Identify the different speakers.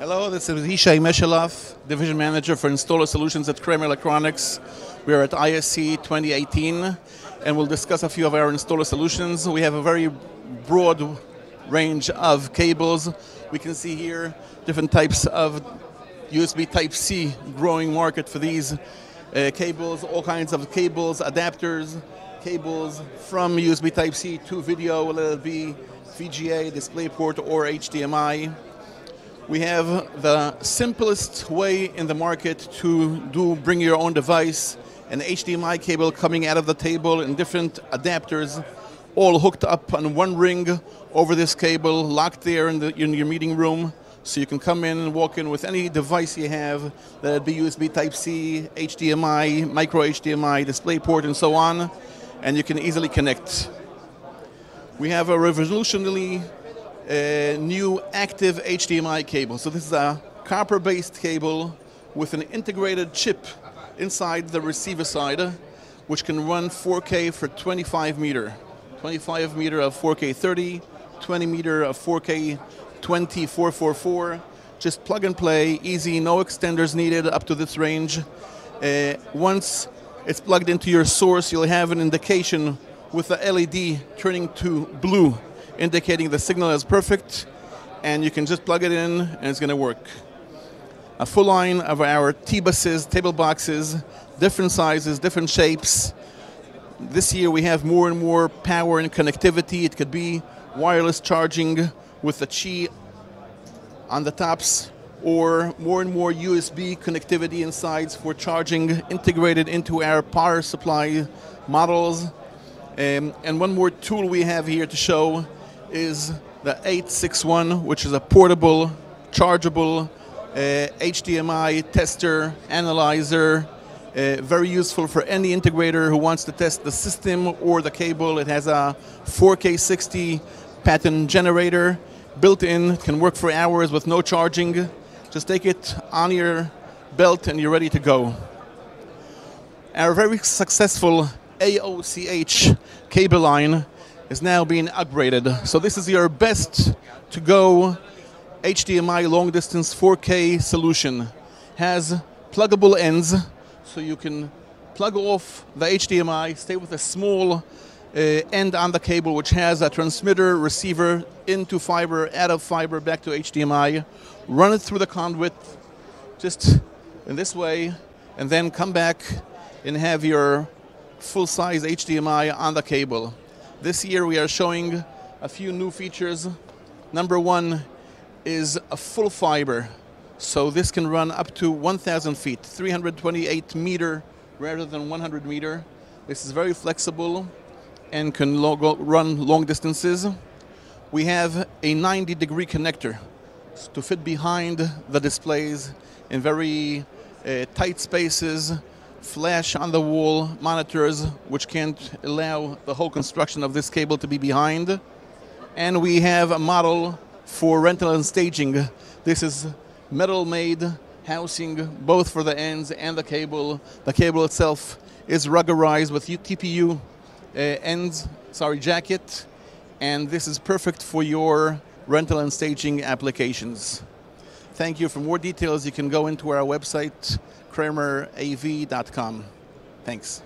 Speaker 1: Hello, this is Yishai Meshelov, Division Manager for Installer Solutions at Kramer Electronics. We are at ISE 2018 and we'll discuss a few of our installer solutions. We have a very broad range of cables. We can see here different types of USB Type-C growing market for these uh, cables, all kinds of cables, adapters, cables from USB Type-C to video, whether it be VGA, DisplayPort, or HDMI. We have the simplest way in the market to do bring your own device, an HDMI cable coming out of the table and different adapters all hooked up on one ring over this cable, locked there in, the, in your meeting room. So you can come in and walk in with any device you have, that be USB Type-C, HDMI, micro HDMI, DisplayPort, and so on, and you can easily connect. We have a revolutionarily uh, new active HDMI cable. So this is a copper-based cable with an integrated chip inside the receiver side, which can run 4K for 25 meter. 25 meter of 4K 30, 20 meter of 4K 20444. Just plug and play, easy, no extenders needed up to this range. Uh, once it's plugged into your source, you'll have an indication with the LED turning to blue, indicating the signal is perfect, and you can just plug it in and it's going to work. A full line of our TBUSes, table boxes, different sizes, different shapes. This year we have more and more power and connectivity. It could be wireless charging with the Qi on the tops or more and more USB connectivity insides for charging integrated into our power supply models. Um, and one more tool we have here to show is the 861, which is a portable, chargeable uh, HDMI tester, analyzer, uh, very useful for any integrator who wants to test the system or the cable. It has a 4K 60 pattern generator built in, can work for hours with no charging. Just take it on your belt and you're ready to go. Our very successful AOCH cable line is now being upgraded. So this is your best to go HDMI long distance 4K solution. Has pluggable ends so you can plug off the HDMI, stay with a small uh, end on the cable which has a transmitter receiver into fiber, out of fiber, back to HDMI, run it through the conduit just in this way, and then come back and have your full-size HDMI on the cable. This year we are showing a few new features. Number one is a full fiber. So this can run up to 1,000 feet, 328 meter rather than 100 meter. This is very flexible and can run long distances. We have a 90 degree connector to fit behind the displays in very uh, tight spaces, flash on the wall monitors which can't allow the whole construction of this cable to be behind. And we have a model for rental and staging. This is metal made housing both for the ends and the cable. The cable itself is ruggedized with TPU uh, ends, sorry, jacket, and this is perfect for your rental and staging applications. Thank you. For more details, you can go into our website, kramerav.com. Thanks.